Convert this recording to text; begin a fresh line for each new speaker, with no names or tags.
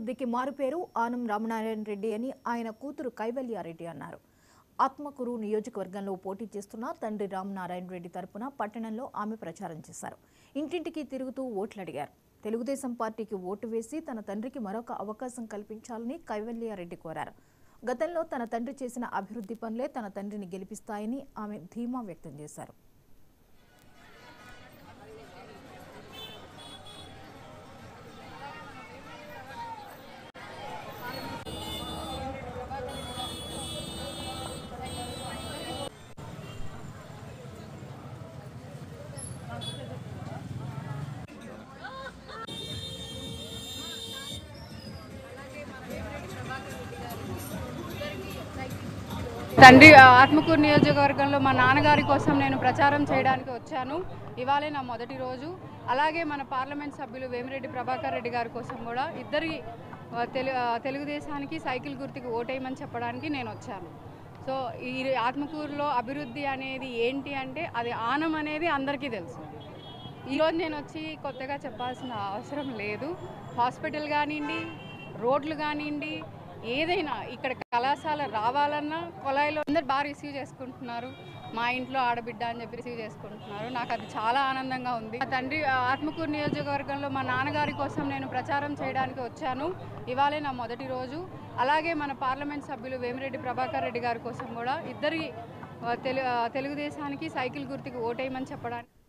అభివృద్ధికి మారుపేరు ఆనం రామనారాయణ రెడ్డి అని ఆయన కూతురు కైవల్యారెడ్డి అన్నారు. ఆత్మకూరు నియోజకవర్గంలో పోటీ చేస్తున్న తండ్రి రామనారాయణ రెడ్డి తరపున పట్టణంలో ఆమె ప్రచారం చేశారు. ఇంటింటికి తిరుగుతూ ఓట్లు అడిగారు. తెలుగుదేశం పార్టీకి ఓటు వేసి తన తండ్రికి మరొక అవకాశం కల్పించాలని కైవల్యారెడ్డి కోరారు. గతంలో తన తండ్రి చేసిన అభివృద్ధి పనులే తన తండ్రిని గెలిపిస్తాయని ఆమె ధీమా వ్యక్తం చేశారు.
తండ్రి ఆత్మకూరు నియోజకవర్గంలో మా నాన్నగారి కోసం నేను ప్రచారం చేయడానికి వచ్చాను. ఇవాళే నా మొదటి రోజు. అలాగే మన పార్లమెంట్ సభ్యులు వేమిరెడ్డి ప్రభాకర్ రెడ్డి గారి కోసం కూడా ఇద్దరి తెలు తెలుగుదేశానికి సైకిల్ గుర్తుకి ఓటేయమని చెప్పడానికి నేను వచ్చాను. సో ఈ ఆత్మకూరులో అభివృద్ధి అనేది ఏంటి అంటే అది ఆనం అనేది అందరికీ తెలుసు. ఈరోజు నేను వచ్చి కొత్తగా చెప్పాల్సిన అవసరం లేదు. హాస్పిటల్ కానివ్వండి రోడ్లు కానివ్వండి ఏదైనా ఇక్కడ కళాశాల రావాలన్నా కొలాయిలో అందరు బాగా రిసీవ్ చేసుకుంటున్నారు. మా ఇంట్లో ఆడబిడ్డ అని చెప్పి రిసీవ్ చేసుకుంటున్నారు. నాకు అది చాలా ఆనందంగా ఉంది. మా తండ్రి ఆత్మకూరు నియోజకవర్గంలో మా నాన్నగారి కోసం నేను ప్రచారం చేయడానికి వచ్చాను. ఇవాళే నా మొదటి రోజు. అలాగే మన పార్లమెంట్ సభ్యులు వేమిరెడ్డి ప్రభాకర్ రెడ్డి గారి కోసం కూడా ఇద్దరి తెలు తెలుగుదేశానికి సైకిల్ గుర్తుకి ఓటేయమని చెప్పడానికి